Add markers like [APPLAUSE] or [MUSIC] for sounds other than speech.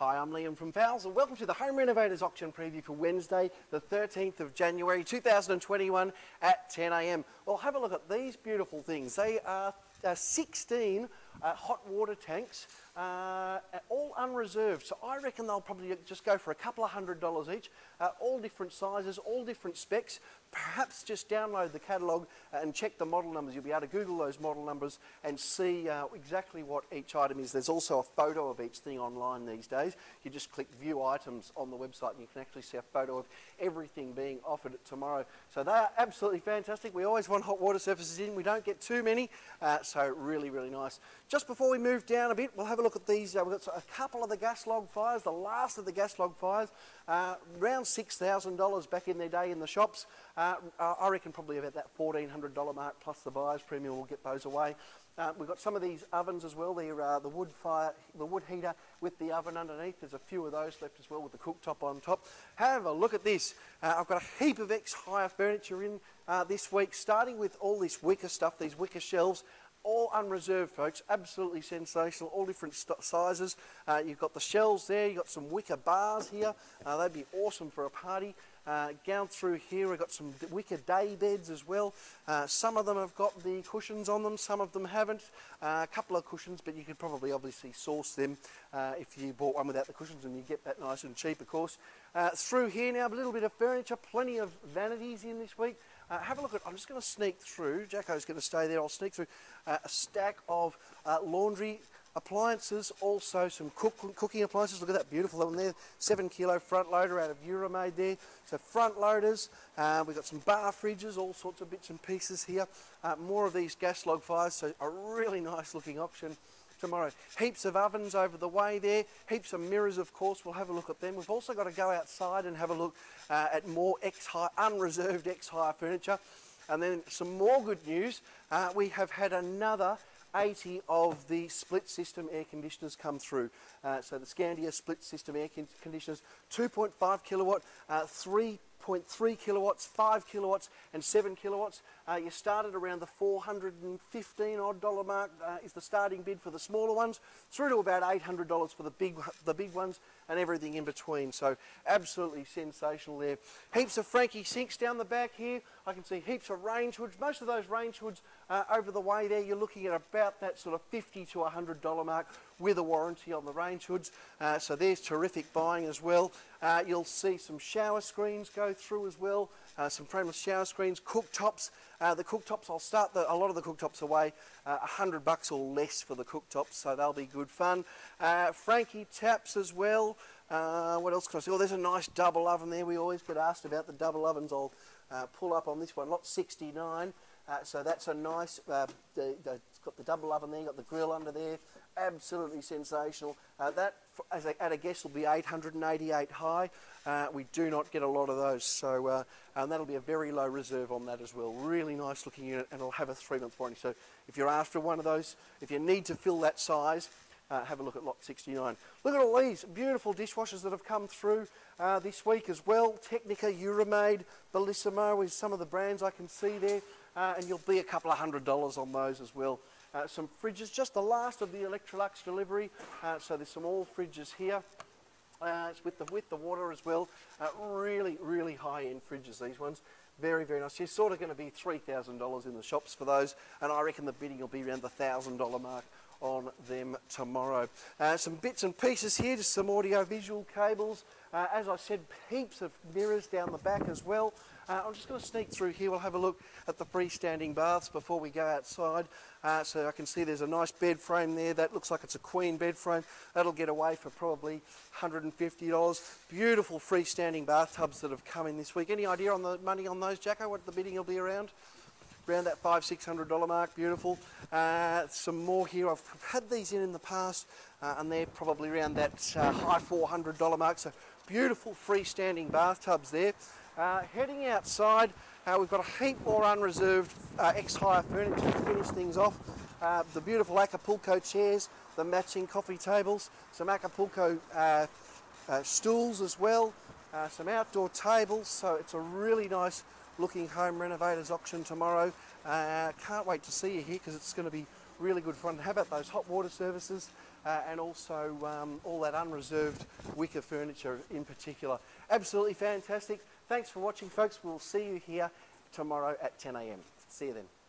Hi, I'm Liam from Fowles and welcome to the Home Renovators Auction Preview for Wednesday, the 13th of January 2021 at 10am. Well, have a look at these beautiful things. They are uh, 16 uh, hot water tanks, uh, all unreserved. So I reckon they'll probably just go for a couple of hundred dollars each, uh, all different sizes, all different specs. Perhaps just download the catalogue and check the model numbers. You'll be able to Google those model numbers and see uh, exactly what each item is. There's also a photo of each thing online these days. You just click view items on the website and you can actually see a photo of everything being offered tomorrow. So they are absolutely fantastic. We always want hot water services in. We don't get too many, uh, so really, really nice. Just before we move down a bit, we'll have a look at these. Uh, we've got a couple of the gas log fires, the last of the gas log fires, uh, around $6,000 back in their day in the shops. Uh, I reckon probably about that $1,400 mark plus the buyer's premium will get those away. Uh, we've got some of these ovens as well. They're uh, the wood fire, the wood heater with the oven underneath. There's a few of those left as well with the cooktop on top. Have a look at this. Uh, I've got a heap of ex-hire furniture in uh, this week, starting with all this wicker stuff, these wicker shelves all unreserved, folks. Absolutely sensational. All different sizes. Uh, you've got the shells there. You've got some wicker bars here. Uh, they'd be awesome for a party. Uh, down through here, we've got some wicker day beds as well. Uh, some of them have got the cushions on them, some of them haven't. Uh, a couple of cushions, but you could probably obviously source them uh, if you bought one without the cushions and you get that nice and cheap, of course. Uh, through here now, a little bit of furniture, plenty of vanities in this week. Uh, have a look at, I'm just going to sneak through, Jacko's going to stay there, I'll sneak through uh, a stack of uh, laundry appliances, also some cook, cooking appliances. Look at that beautiful one there, seven kilo front loader out of Euromaid there. So front loaders, uh, we've got some bar fridges, all sorts of bits and pieces here. Uh, more of these gas log fires, so a really [LAUGHS] nice looking option tomorrow. Heaps of ovens over the way there, heaps of mirrors, of course. We'll have a look at them. We've also got to go outside and have a look uh, at more ex-hire, unreserved ex-hire furniture. And then some more good news. Uh, we have had another 80 of the split system air conditioners come through. Uh, so the Scandia split system air conditioners, 2.5 kilowatt, uh, 3 0.3 kilowatts, 5 kilowatts and 7 kilowatts. Uh, you started around the 415 odd dollar mark uh, is the starting bid for the smaller ones, through to about $800 for the big, the big ones and everything in between. So absolutely sensational there. Heaps of Franke sinks down the back here. I can see heaps of range hoods. Most of those range hoods uh, over the way there, you're looking at about that sort of 50 to $100 mark with a warranty on the range hoods. Uh, so there's terrific buying as well. Uh, you'll see some shower screens go through as well, uh, some frameless shower screens, cooktops. Uh, the cooktops, I'll start the, a lot of the cooktops away, uh, a hundred bucks or less for the cooktops, so they'll be good fun. Uh, Franke taps as well. what else can I see? Oh, there's a nice double oven there. We always get asked about the double ovens. I'll pull up on this one, lot 69. so that's a nice, the, the, it's got the double oven there, got the grill under there, absolutely sensational. Uh, that, as at a guess, will be 888 high. Uh, we do not get a lot of those, so uh, and that'll be a very low reserve on that as well. Really nice looking unit, and it'll have a three-month warranty. So if you're after one of those, if you need to fill that size, uh, have a look at lot 69. Look at all these beautiful dishwashers that have come through uh, this week as well. Technika, Euromaid, Bellissimo is some of the brands I can see there. Uh, and you'll be a couple of hundred dollars on those as well. Uh, some fridges, just the last of the Electrolux delivery. Uh, so there's some all fridges here. Uh, it's with the with the water as well. Uh, really, really high-end fridges. These ones, very, very nice. You're sort of going to be three thousand dollars in the shops for those, and I reckon the bidding will be around the thousand dollar mark on them tomorrow. Uh, some bits and pieces here, just some audio-visual cables. Uh, as I said, heaps of mirrors down the back as well. Uh, I'm just going to sneak through here. We'll have a look at the freestanding baths before we go outside. Uh, so I can see there's a nice bed frame there. That looks like it's a queen bed frame. That'll get away for probably $150. Beautiful freestanding bathtubs that have come in this week. Any idea on the money on those, Jacko? What the bidding will be around? Around that five, six hundred dollar mark. Beautiful. Uh, some more here. I've had these in in the past, uh, and they're probably around that uh, high four hundred dollar mark. So beautiful freestanding bathtubs there. Uh, heading outside, uh, we've got a heap more unreserved uh, ex-hire furniture to finish things off. The beautiful Acapulco chairs, the matching coffee tables, some Acapulco stools as well, some outdoor tables. So it's a really nice looking home renovators auction tomorrow. can't wait to see you here because it's going to be really good fun. How about those hot water services? uh, and also um, all that unreserved wicker furniture in particular. Absolutely fantastic. Thanks for watching, folks. We'll see you here tomorrow at 10 a.m. See you then.